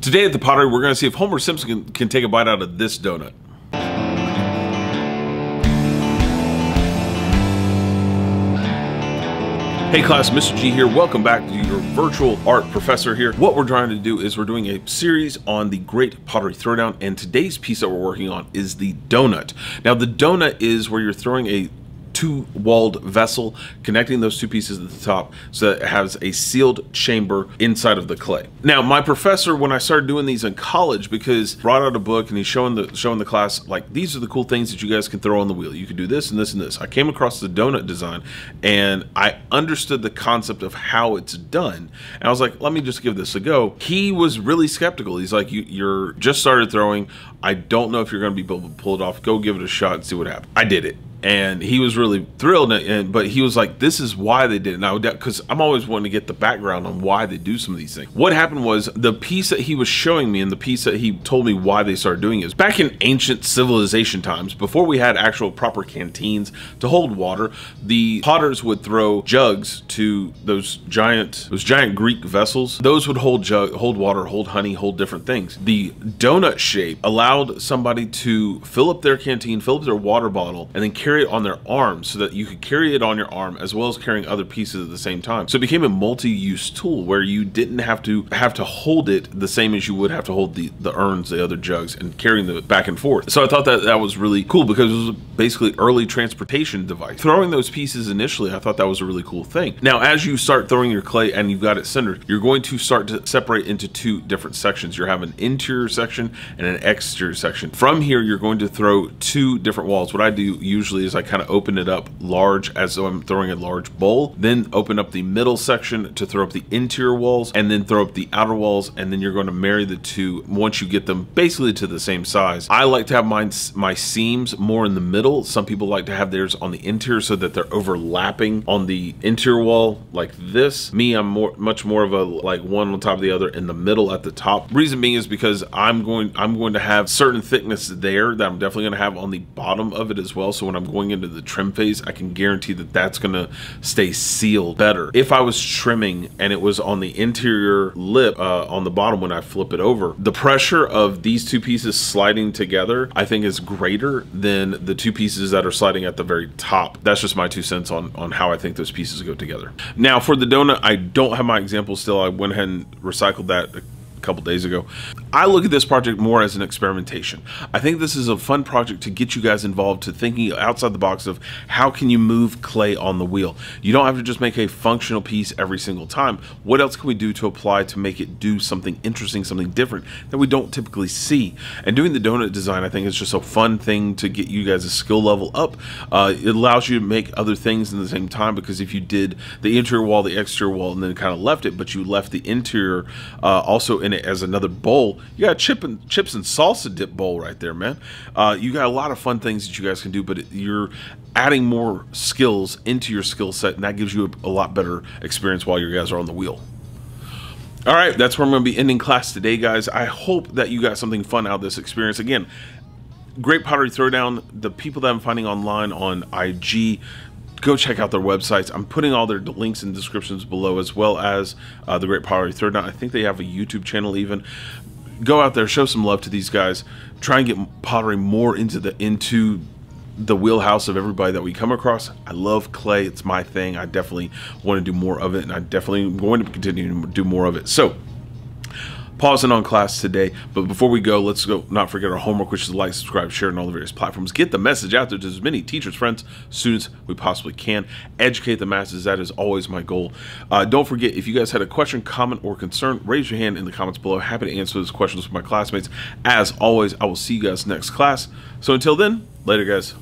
Today at the Pottery, we're going to see if Homer Simpson can, can take a bite out of this donut. Hey class, Mr. G here. Welcome back to your virtual art professor here. What we're trying to do is we're doing a series on the Great Pottery Throwdown, and today's piece that we're working on is the donut. Now, the donut is where you're throwing a two-walled vessel connecting those two pieces at the top so that it has a sealed chamber inside of the clay. Now, my professor, when I started doing these in college, because brought out a book and he's showing the showing the class like these are the cool things that you guys can throw on the wheel. You can do this and this and this. I came across the donut design and I understood the concept of how it's done. And I was like, let me just give this a go. He was really skeptical. He's like, you, you're just started throwing. I don't know if you're going to be able to pull it off. Go give it a shot and see what happens. I did it and he was really thrilled and but he was like this is why they did it. Now because i'm always wanting to get the background on why they do some of these things. What happened was the piece that he was showing me and the piece that he told me why they started doing is back in ancient civilization times before we had actual proper canteens to hold water the potters would throw jugs to those giant those giant greek vessels. Those would hold jug hold water hold honey hold different things. The donut shape allowed somebody to fill up their canteen fill up their water bottle and then carry carry it on their arm so that you could carry it on your arm as well as carrying other pieces at the same time. So it became a multi-use tool where you didn't have to have to hold it the same as you would have to hold the, the urns, the other jugs, and carrying them back and forth. So I thought that that was really cool because it was basically early transportation device. Throwing those pieces initially, I thought that was a really cool thing. Now, as you start throwing your clay and you've got it centered, you're going to start to separate into two different sections. You have an interior section and an exterior section. From here, you're going to throw two different walls. What I do usually is I kind of open it up large as though I'm throwing a large bowl, then open up the middle section to throw up the interior walls, and then throw up the outer walls, and then you're going to marry the two once you get them basically to the same size. I like to have mine, my seams more in the middle. Some people like to have theirs on the interior so that they're overlapping on the interior wall like this. Me, I'm more much more of a like one on top of the other in the middle at the top. Reason being is because I'm going I'm going to have certain thickness there that I'm definitely going to have on the bottom of it as well. So when I'm going into the trim phase, I can guarantee that that's going to stay sealed better. If I was trimming and it was on the interior lip uh, on the bottom when I flip it over, the pressure of these two pieces sliding together, I think is greater than the two pieces that are sliding at the very top. That's just my two cents on, on how I think those pieces go together. Now for the donut, I don't have my example still. I went ahead and recycled that couple days ago. I look at this project more as an experimentation. I think this is a fun project to get you guys involved to thinking outside the box of how can you move clay on the wheel. You don't have to just make a functional piece every single time. What else can we do to apply to make it do something interesting, something different that we don't typically see? And doing the donut design, I think is just a fun thing to get you guys a skill level up. Uh, it allows you to make other things in the same time because if you did the interior wall, the exterior wall, and then kind of left it, but you left the interior uh, also in it as another bowl, you got a chip and chips and salsa dip bowl right there, man. Uh, you got a lot of fun things that you guys can do, but you're adding more skills into your skill set, and that gives you a, a lot better experience while you guys are on the wheel. All right, that's where I'm going to be ending class today, guys. I hope that you got something fun out of this experience. Again, Great Pottery Throwdown, the people that I'm finding online on IG, go check out their websites. I'm putting all their links and descriptions below, as well as uh, the Great Pottery Throwdown. I think they have a YouTube channel even go out there, show some love to these guys, try and get pottery more into the into the wheelhouse of everybody that we come across. I love clay; it's my thing. I definitely want to do more of it, and I definitely am going to continue to do more of it. So pausing on class today. But before we go, let's go not forget our homework, which is like, subscribe, share on all the various platforms. Get the message out there to as many teachers, friends, students we possibly can. Educate the masses. That is always my goal. Uh, don't forget, if you guys had a question, comment, or concern, raise your hand in the comments below. Happy to answer those questions with my classmates. As always, I will see you guys next class. So until then, later, guys.